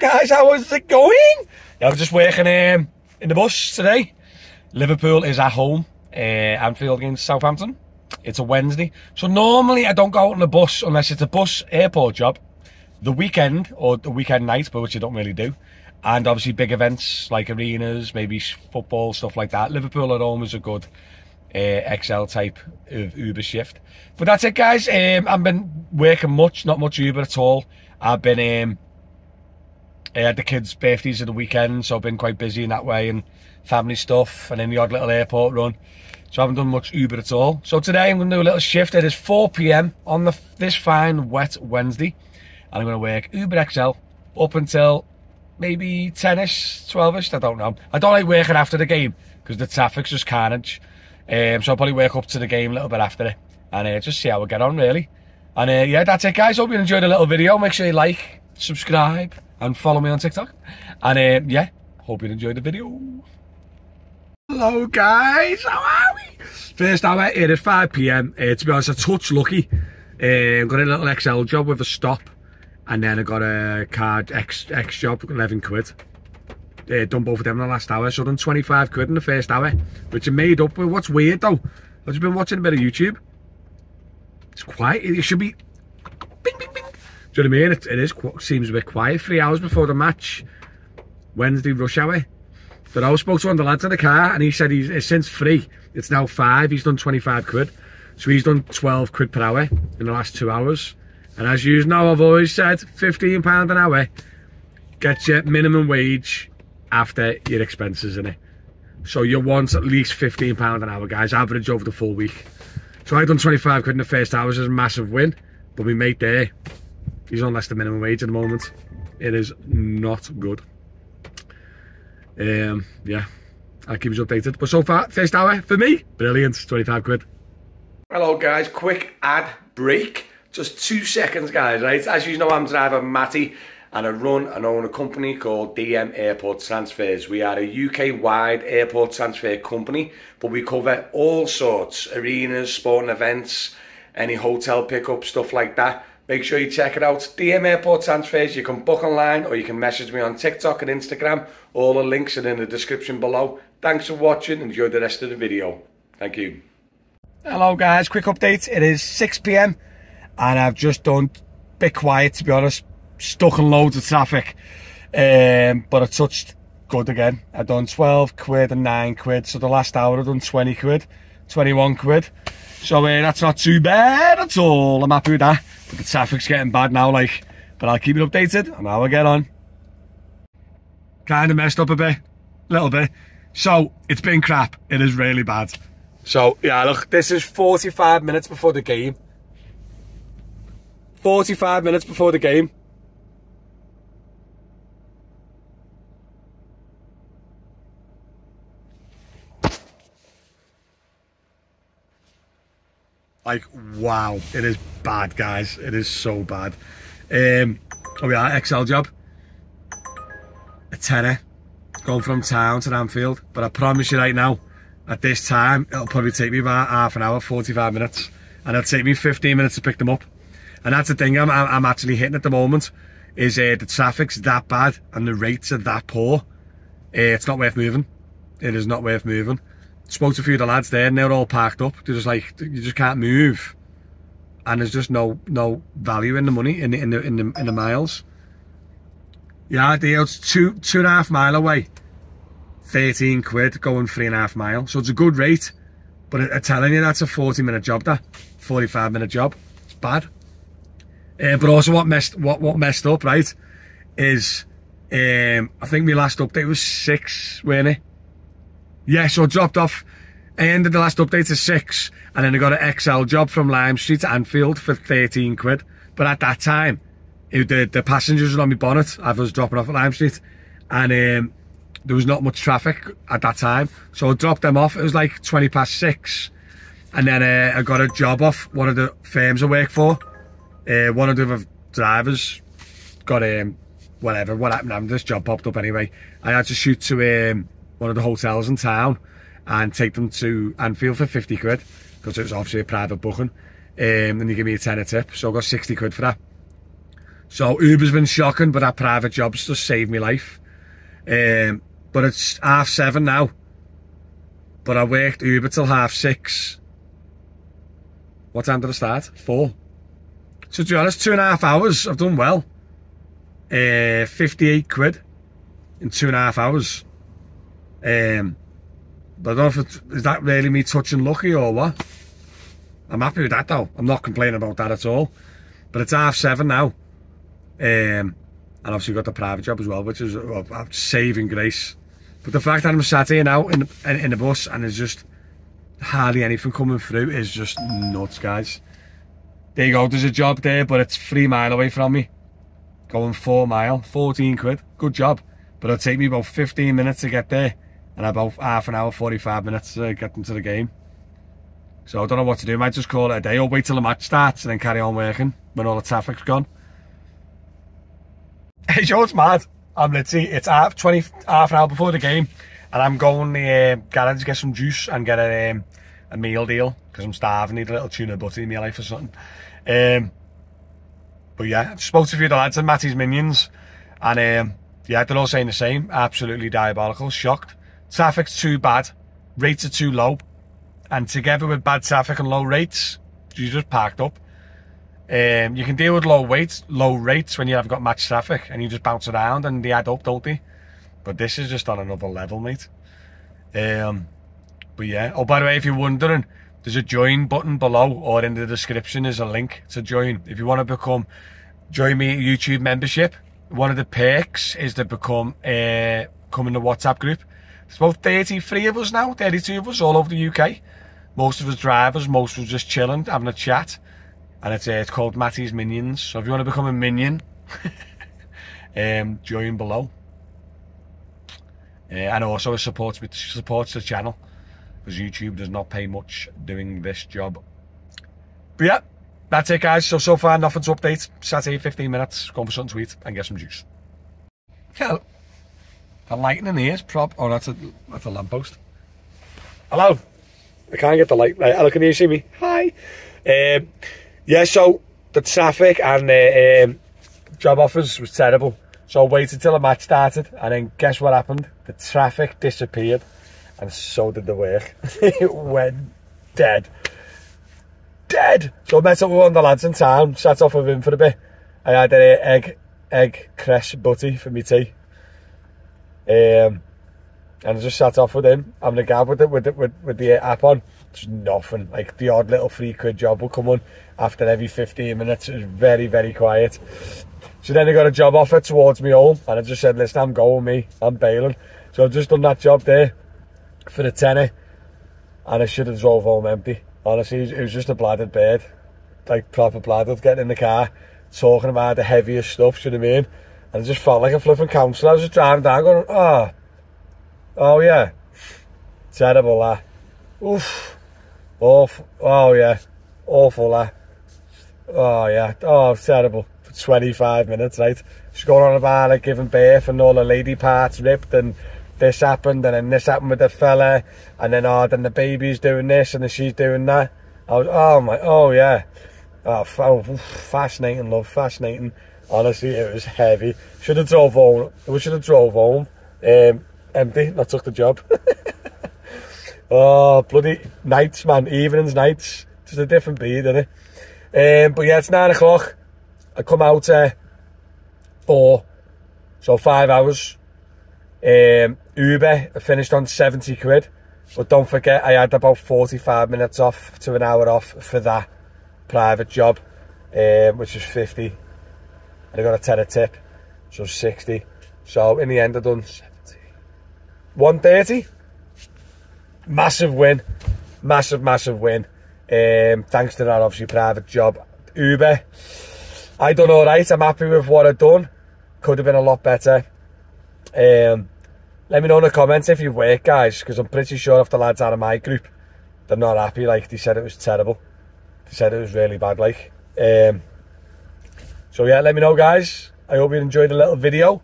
Guys, how is it going? Yeah, I'm just working um, in the bus today. Liverpool is at home, uh, Anfield against Southampton. It's a Wednesday. So normally I don't go out on the bus unless it's a bus airport job. The weekend or the weekend night, but which I don't really do. And obviously big events like arenas, maybe football, stuff like that. Liverpool at home is a good uh, XL type of Uber shift. But that's it guys. Um, I've been working much, not much Uber at all. I've been um, I had the kids' birthdays at the weekend, so I've been quite busy in that way and family stuff and then the odd little airport run. So I haven't done much Uber at all. So today I'm going to do a little shift. It is 4 p.m. on the this fine wet Wednesday. And I'm going to work Uber XL up until maybe 10ish, 12ish, I don't know. I don't like working after the game because the traffic's just carnage. Um, so I'll probably work up to the game a little bit after it and uh, just see how we get on really. And uh, yeah, that's it guys. Hope you enjoyed the little video. Make sure you like, subscribe and follow me on TikTok. And uh, yeah, hope you enjoyed the video. Hello guys, how are we? First hour, it is 5pm. Uh, to be honest, a touch lucky. Uh, got a little XL job with a stop. And then I got a card X, X job, 11 quid. Uh, done both of them in the last hour. So done 25 quid in the first hour. Which I made up with. What's weird though, I've just been watching a bit of YouTube. It's quiet. It should be. Do you know what I mean? It, it is seems a bit quiet. Three hours before the match, Wednesday rush hour. But I spoke to one of the lads in the car and he said he's since three, it's now five, he's done 25 quid. So he's done 12 quid per hour in the last two hours. And as you know, I've always said, £15 an hour gets you minimum wage after your expenses in it. So you want at least £15 an hour, guys, average over the full week. So I done 25 quid in the first hour, which is a massive win. But we made there, he's on less than minimum wage at the moment. It is not good. Um, yeah, I'll keep you updated. But so far, first hour for me, brilliant, 25 quid. Hello guys, quick ad break. Just two seconds guys, right? As you know, I'm driver Matty and I run and own a company called DM Airport Transfers. We are a UK-wide airport transfer company, but we cover all sorts, arenas, sporting events, any hotel pickup, stuff like that. Make sure you check it out. DM Airport Transfers. You can book online or you can message me on TikTok and Instagram. All the links are in the description below. Thanks for watching. Enjoy the rest of the video. Thank you. Hello guys, quick update. It is 6pm and I've just done a bit quiet to be honest. Stuck in loads of traffic. Um, but I touched good again. I've done 12 quid and 9 quid. So the last hour I've done 20 quid, 21 quid. So uh, that's not too bad at all. I'm happy with that. But the traffic's getting bad now, like. But I'll keep it updated and how I get on. Kind of messed up a bit. A little bit. So, it's been crap. It is really bad. So, yeah, look, this is 45 minutes before the game. 45 minutes before the game. Like, wow, it is bad, guys. It is so bad. Um, oh yeah, XL job. A tenner. Going from town to Anfield. But I promise you right now, at this time, it'll probably take me about half an hour, 45 minutes. And it'll take me 15 minutes to pick them up. And that's the thing I'm, I'm actually hitting at the moment, is uh, the traffic's that bad and the rates are that poor. Uh, it's not worth moving. It is not worth moving spoke to a few of the lads there and they're all parked up. They're just like, you just can't move. And there's just no no value in the money, in the, in the, in the, in the miles. Yeah, it's two, two and a half mile away. 13 quid going three and a half mile. So it's a good rate. But I'm telling you, that's a 40 minute job there. 45 minute job. It's bad. Uh, but also what messed what what messed up, right, is um, I think my last update was six, weren't it? Yeah, so I dropped off. I ended the last update to six, and then I got an XL job from Lime Street to Anfield for 13 quid. But at that time, it, the, the passengers were on my bonnet. I was dropping off at Lime Street, and um, there was not much traffic at that time. So I dropped them off. It was like 20 past six. And then uh, I got a job off one of the firms I work for. Uh, one of the drivers got um, whatever, what happened, this job popped up anyway. I had to shoot to um, one of the hotels in town and take them to Anfield for 50 quid because it was obviously a private booking um, and they give me a tenner tip so I got 60 quid for that So Uber's been shocking, but that private job's just saved my life. Um, but it's half seven now. But I worked Uber till half six. What time did I start? Four. So to be honest, two and a half hours, I've done well. Uh, 58 quid in two and a half hours. Um, but I don't know if is that really me touching lucky or what? I'm happy with that though. I'm not complaining about that at all. But it's half seven now. Um, and obviously got the private job as well, which is a saving grace. But the fact that I'm sat here now in in, in the bus and there's just hardly anything coming through is just nuts, guys. There you go, there's a job there, but it's three mile away from me. Going four mile, 14 quid, good job. But it'll take me about 15 minutes to get there and about half an hour, 45 minutes to get into the game. So I don't know what to do, I might just call it a day or wait till the match starts and then carry on working when all the traffic's gone. Hey, Joe, it's mad. I'm literally, it's half, 20, half an hour before the game and I'm going to uh, garage to get some juice and get a, um, a meal deal because I'm starving, need a little tuna butter in my life or something. Um, but yeah, I've spoke to a few of the lads and Matty's Minions, and um, yeah, they're all saying the same. Absolutely diabolical, shocked. Traffic's too bad, rates are too low, and together with bad traffic and low rates, you just parked up. Um, you can deal with low weights, low rates when you haven't got much traffic and you just bounce around and they add up, don't they? But this is just on another level, mate. Um, but yeah. Oh, by the way, if you're wondering, there's a join button below or in the description is a link to join. If you want to become, join me YouTube membership. One of the perks is to become, uh, come in the WhatsApp group. There's about 33 of us now, 32 of us all over the UK. Most of us drivers, most of us just chilling, having a chat. And it's, uh, it's called Matty's Minions. So if you want to become a minion, um, join below. Uh, and also it supports, it supports the channel because YouTube does not pay much doing this job. But yeah, that's it guys. So, so far nothing to update. Sat here 15 minutes, going for something eat and get some juice. Hello. The lighting in here is prop. Oh, that's a, that's a lamppost. Hello. I can't get the light. Right, hello, can you see me? Hi. Um, yeah, so the traffic and the um, job offers was terrible. So I waited till the match started and then guess what happened? The traffic disappeared and so did the work. it went dead. Dead! So I met up with one of the lads in town, sat off with him for a bit. I had an egg, egg cress butty for me tea. Um, and I just sat off with him, having a gab with it, with, it, with, with the app on. Just nothing. Like the odd little free quid job will come on after every 15 minutes. It was very, very quiet. So then I got a job offer towards me home and I just said, listen, I'm going me, I'm bailing. So I've just done that job there for the tenner and I should have drove home empty. Honestly, it was just a bladdered bird. Like proper bladdered, getting in the car, talking about the heaviest stuff, you know what I mean? And I just felt like a flipping council. I was just driving down going, oh, oh yeah, terrible that. Oof, awful, oh yeah, awful that. Oh yeah, oh terrible. For 25 minutes, right? She's going on about like giving birth and all the lady parts ripped and this happened and then this happened with the fella and then oh then the baby's doing this and then she's doing that. I was, oh my, oh yeah. Oh, oh fascinating love, fascinating. Honestly, it was heavy. Should have drove home. We should have drove home. Um, empty, not took the job. oh, bloody nights, man. Evenings, nights. Just a different breed, isn't it? Um, but yeah, it's nine o'clock. I come out at uh, four. So five hours. Um, Uber, I finished on 70 quid. But don't forget, I had about 45 minutes off to an hour off for that private job, um, which is 50. And I got a tenner tip, so 60. So in the end, I done 70. 130. Massive win. Massive, massive win. Um, thanks to that, obviously, private job. Uber, I done all right. I'm happy with what I've done. Could have been a lot better. Um, let me know in the comments if you've worked, guys, because I'm pretty sure if the lads out of my group, they're not happy. Like, they said it was terrible. They said it was really bad, like. Um, so, yeah, let me know, guys. I hope you enjoyed the little video.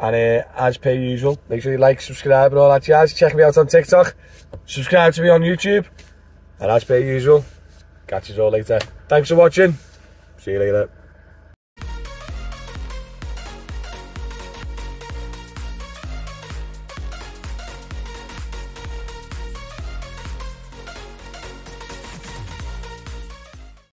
And uh, as per usual, make sure you like, subscribe, and all that jazz. Check me out on TikTok. Subscribe to me on YouTube. And as per usual, catch you all later. Thanks for watching. See you later.